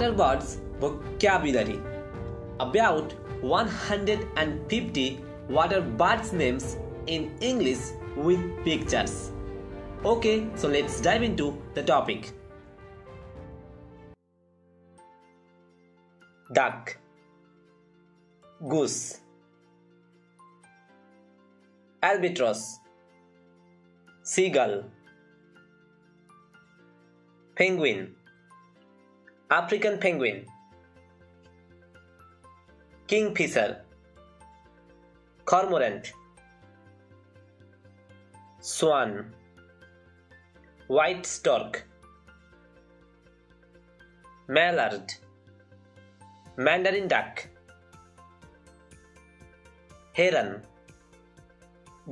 other words vocabulary. About 150 water birds names in English with pictures. Okay, so let's dive into the topic. Duck Goose Albatross Seagull Penguin African penguin, kingfisher, cormorant, swan, white stork, mallard, mandarin duck, heron,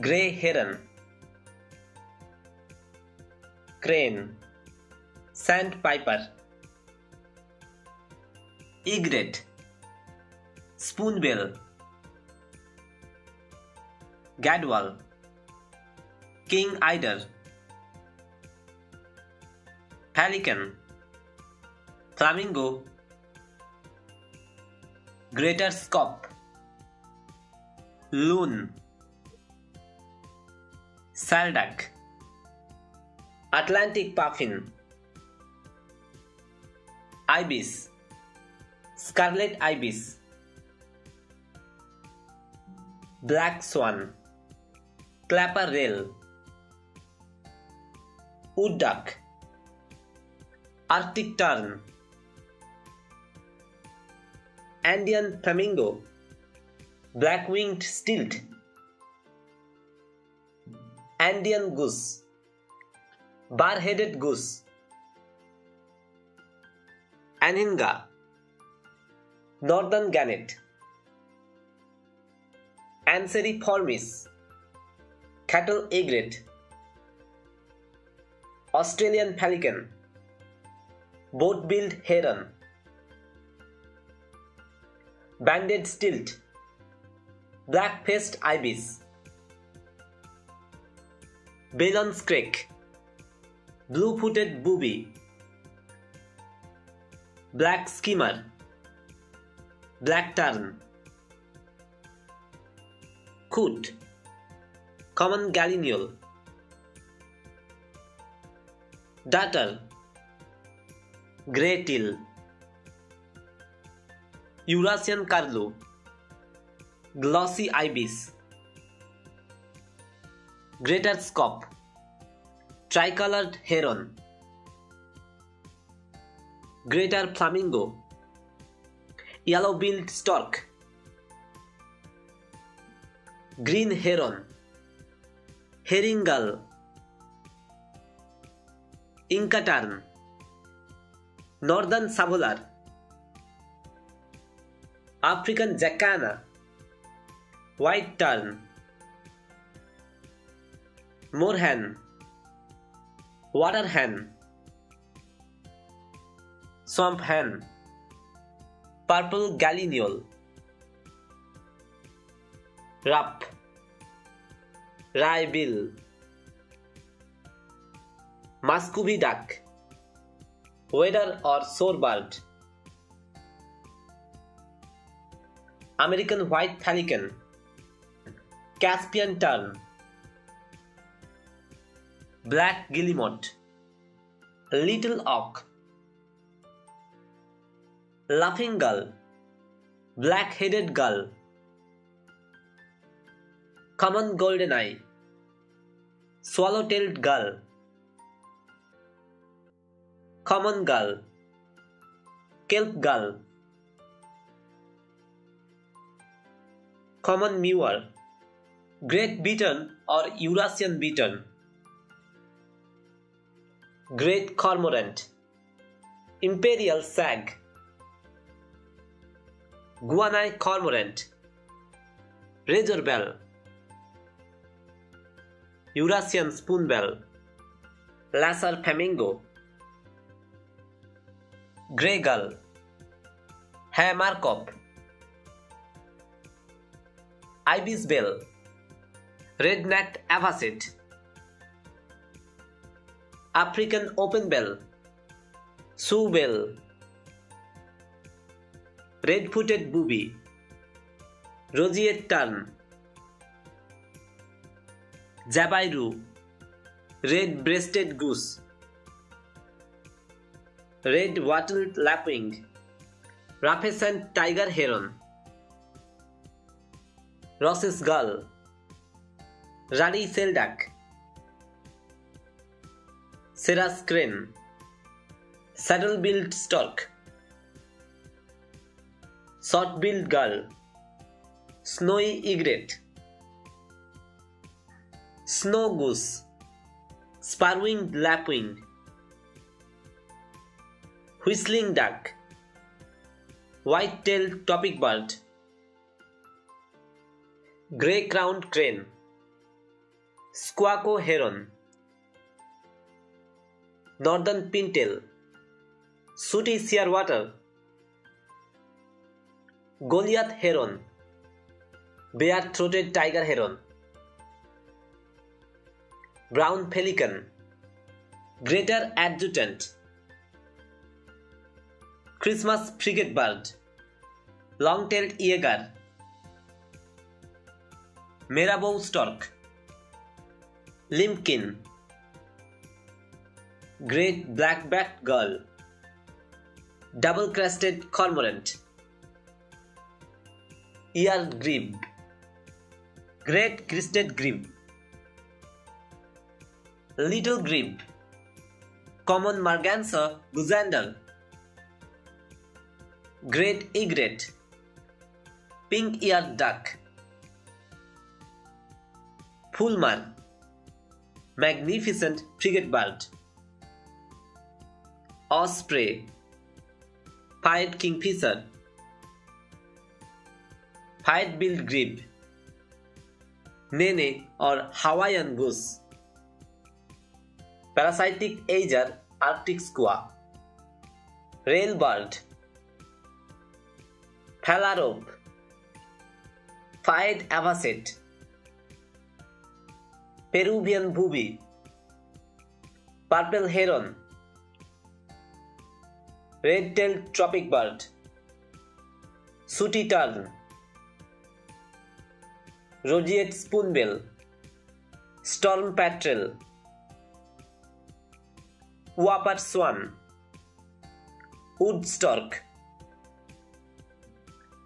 gray heron, crane, sandpiper. egret spoonbill gadwall king eider pelican flamingo greater scop loon saldak atlantic puffin ibis Scarlet ibis, black swan, clapper rail, wood duck, arctic tern, Andean flamingo, black winged stilt, Andean goose, bar headed goose, aninga. northern gannet, Anseriformis, cattle egret, Australian pelican, boat-billed heron, banded stilt, black-faced ibis, Balon Creek, Blue Footed Booby, Black Skimmer. black tern, coot, common gallinule, dutter, grey teal, Eurasian curlew, glossy ibis, greater scope, tricolored heron, greater flamingo. yellow-billed stork green heron herringal inca tern northern savolar african jacana white tern moorhen water hen swamp hen purple gallinule rup ribil muscovy duck wader or shorebird american white pelican caspian tern black guillemot little oak laughing gull, black headed gull, common golden eye, swallow tailed gull, common gull, kelp gull, common mewer, great beaten or Eurasian beaten, great cormorant, imperial sag. Guanine cormorant, razorbell, Eurasian spoonbell, Lasser flamingo, grey gull, hammercop, ibis bell, red-necked avocet, African open bell, Sue bell. Red footed booby roseate tern jabiru red breasted goose red ওয়াটল lapwing ruffs and tiger heron Ross's gull ruddy shelduck serous crane saddle billed stork short-billed gull, snowy egret, snow goose, sparrowing lapwing, whistling duck, white-tailed topicbird, gray-crowned crane, squacco heron, northern pintail, sooty shearwater, goliath heron bare throated tiger heron brown pelican greater adjutant Christmas frigate bird long tailed jaeger marabou stork limpkin great black back gull double crested cormorant ear grebe great crested grebe little grebe common marganser guzandal great egret pink-eared duck Pullman magnificent frigate bird osprey, pied kingfisher, pied billed grebe nene or Hawaiian goose parasitic jaeger arctic skua rail bird phalarope pied avocet Peruvian booby purple heron red tail tropic bird sooty tern Rogiette Spoonbill, Storm Petrel, Whopper Swan, wood stork,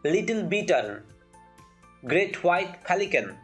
Little Beater, Great White Pelican.